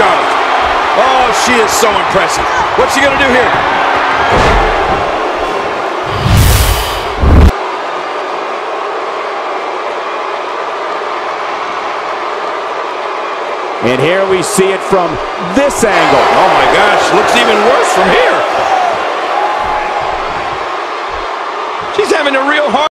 Charlotte. Oh, she is so impressive. What's she going to do here? And here we see it from this angle. Oh my gosh, looks even worse from here. She's having a real hard